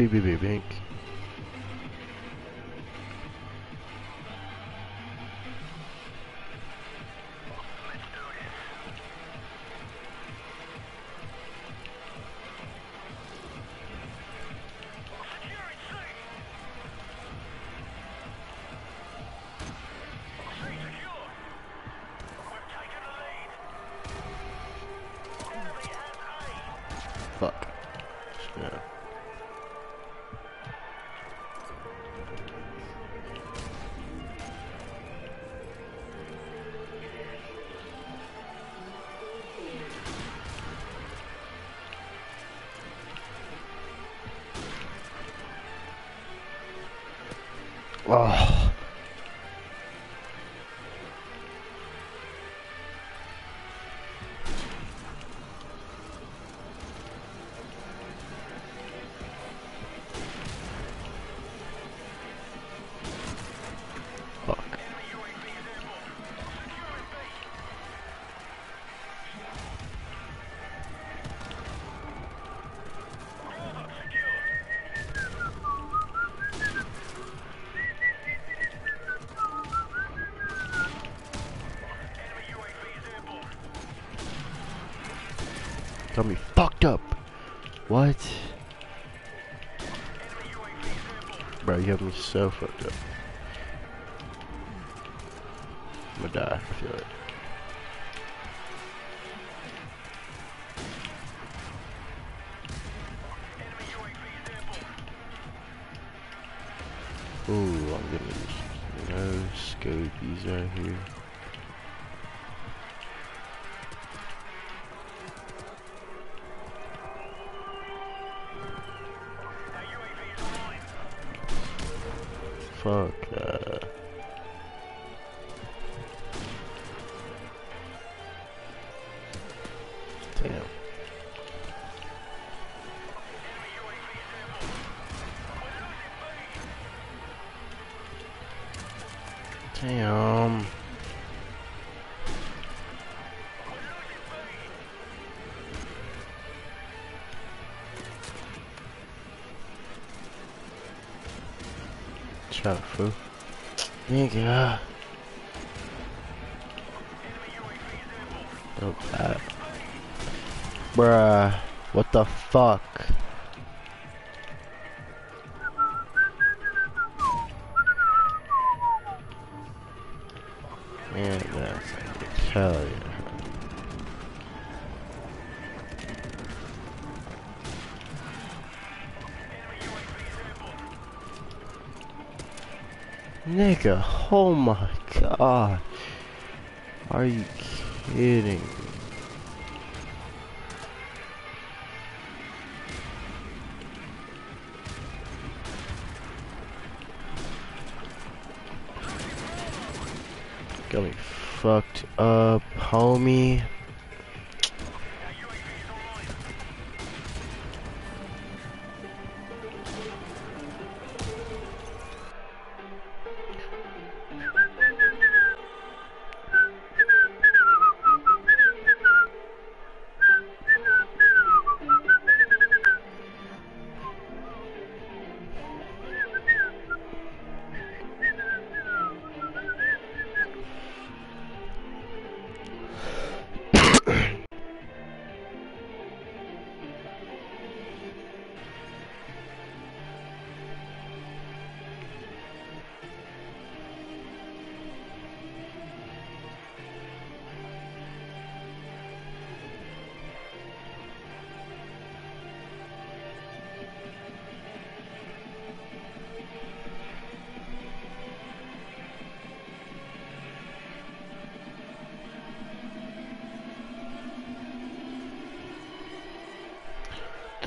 Beep beep beep beep. Fuck. Oh. Got me fucked up. What? Bro, you have me so fucked up. I'm gonna die. I feel it. Ooh, I'm gonna no scopies right here. Fuck that. Damn. Damn. Shut up, fool. Nigga. Oh, that. Bruh. What the fuck? Man, that's hell yeah. Nigga, oh my god. Are you kidding? Got me fucked up, homie.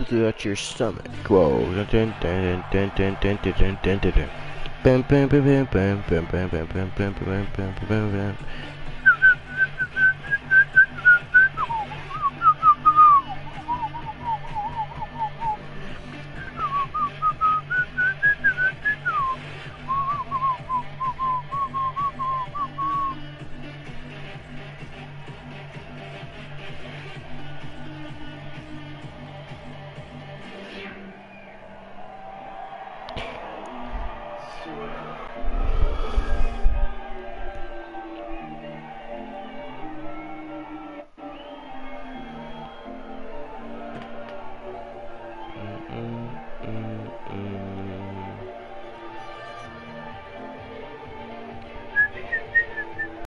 Throughout your stomach. Whoa.